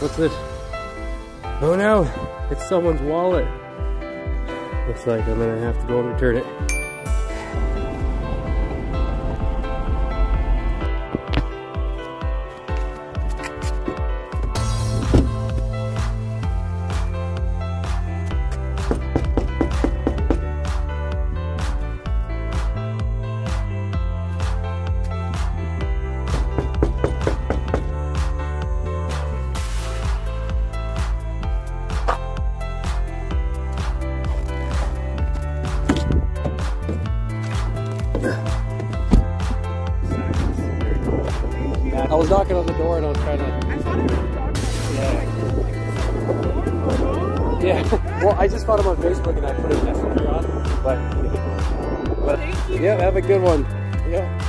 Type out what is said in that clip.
What's this? Oh no, it's someone's wallet. Looks like I'm gonna have to go and return it. I was knocking on the door and I was trying to. I thought it was a dog. Yeah. Yeah. Well, I just found him on Facebook and I put a messenger on. But, but yeah, have a good one. Yeah.